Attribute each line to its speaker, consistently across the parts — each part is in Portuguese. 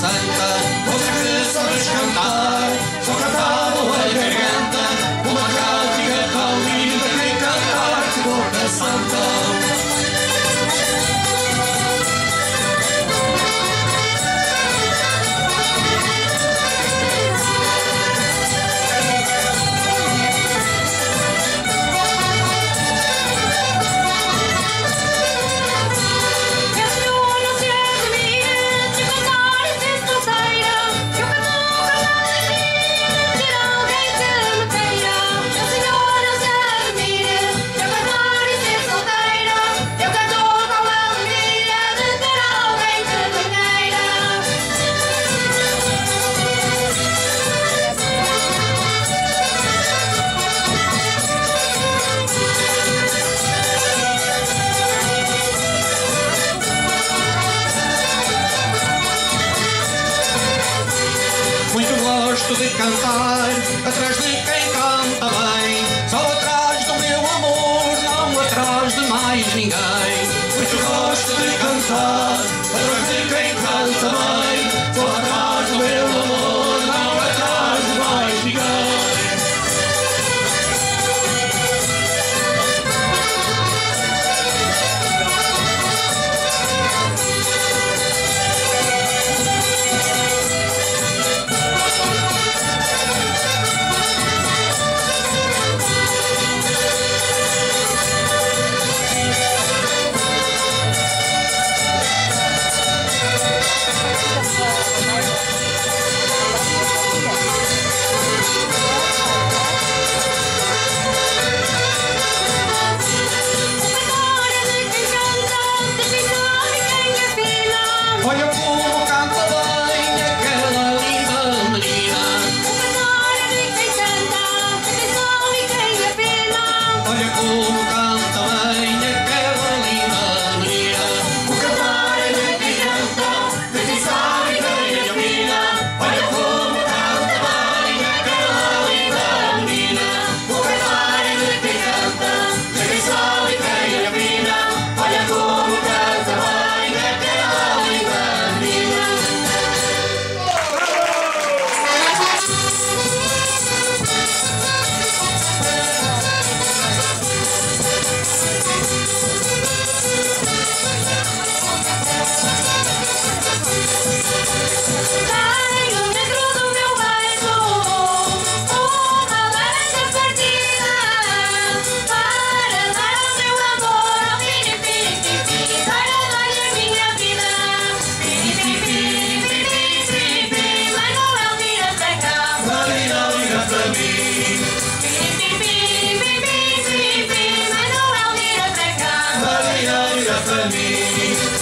Speaker 1: Santa, Boże Chryste, mieszkam tam. cantar, atrás de quem canta bem, só atrás do meu amor, não atrás de mais ninguém, porque eu gosto de cantar. family.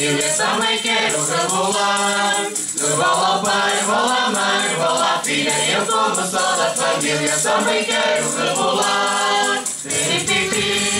Speaker 1: direção também quero para rolar. Rola o
Speaker 2: pai, rola a mãe, rola a filha, eu como só da família, também quero rebolar.
Speaker 1: Pipi, pipi.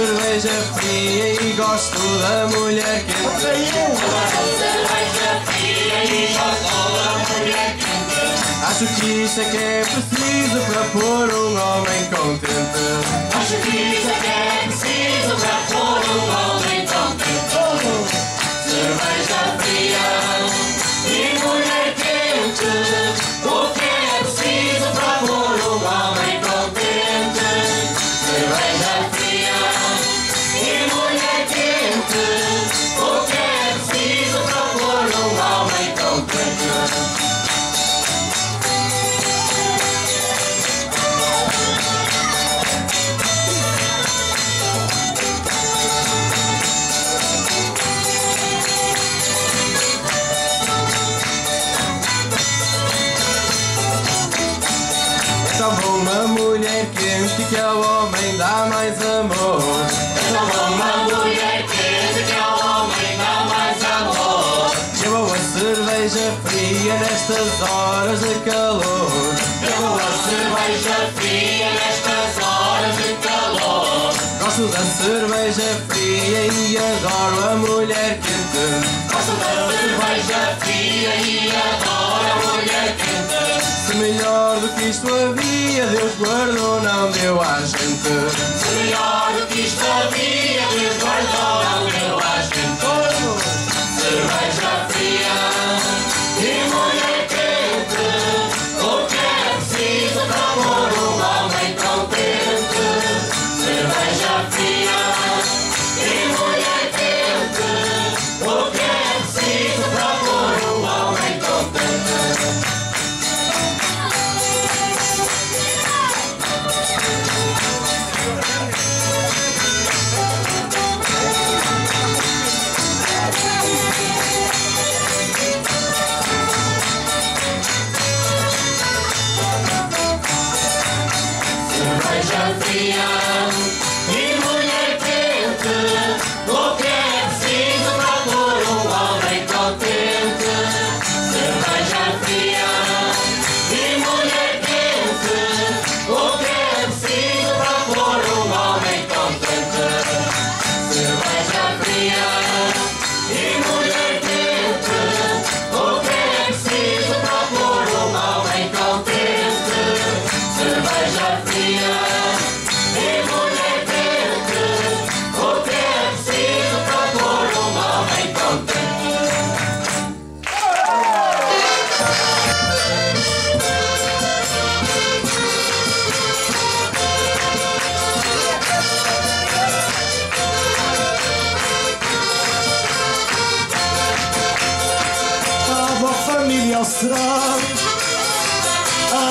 Speaker 3: Cerveja fria
Speaker 1: e
Speaker 3: gosto da mulher quente.
Speaker 1: Cerveja fria e gosto da mulher quente.
Speaker 3: Acho que isso é que é preciso para pôr um homem contente.
Speaker 1: Acho que isso é que é preciso para pôr um homem contente. Cerveja fria
Speaker 3: nestas horas de calor.
Speaker 1: A cerveja fria nestas horas de calor.
Speaker 3: Gosto da cerveja fria e adoro a mulher quente.
Speaker 1: Gosto da cerveja fria e adoro a mulher quente.
Speaker 3: Se melhor do que isto havia, Deus guardou, não deu à gente.
Speaker 1: Se melhor do que isto havia, Deus guardou não deu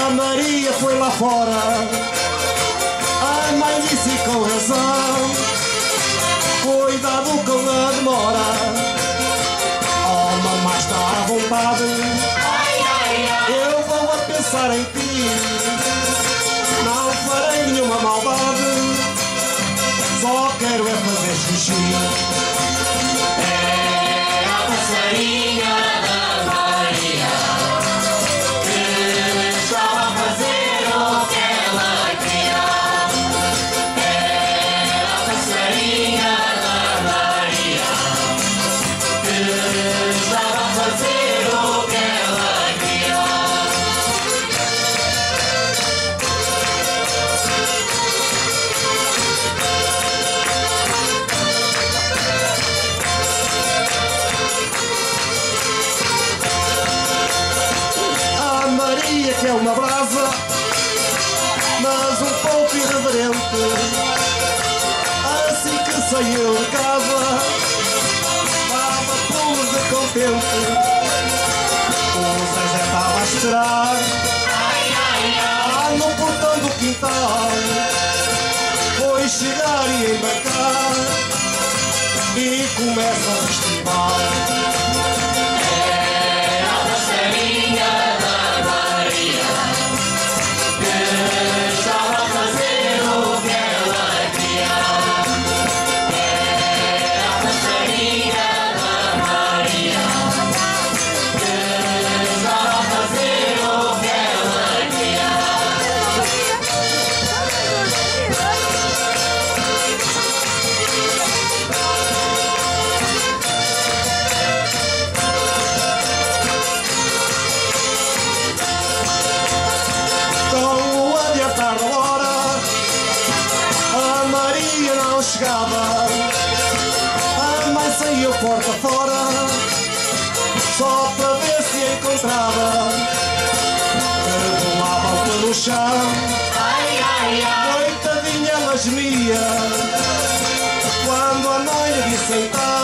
Speaker 1: A
Speaker 4: Maria foi lá fora. A mãe disse com razão. Cuidado com a demora. Oh mamãe está à vontade Eu vou a pensar em ti. Não farei nenhuma maldade. Só quero é fazer xixi irreverente Assim que saiu de casa Dava pulos de contente. O Zezé estava a esperar. Lá no portão do quintal. Foi chegar e embarcar. E começa o festival
Speaker 1: chegada A ah, mãe saiu porta fora Só para ver se encontrava. Rebolava o chão.
Speaker 4: Ai, ai, ai.
Speaker 1: Coitadinha mas gemia Quando a mãe lhe disse então